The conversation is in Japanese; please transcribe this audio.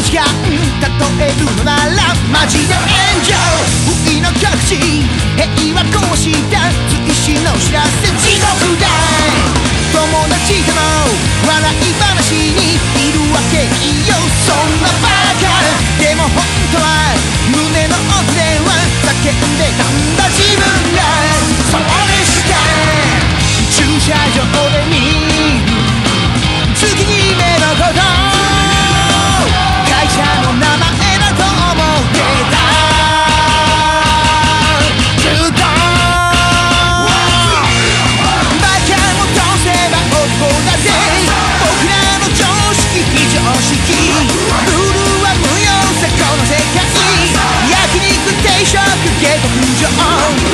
終わり至福の時間例えるのならマジで炎上不意の極地平和行使だ追試の知らせ地獄だ友達との笑い話にいるわけいいよそんなバカでも本当は胸の奥では叫んでたんだ常識。ルールは無用さこの世界焼肉定食下克上。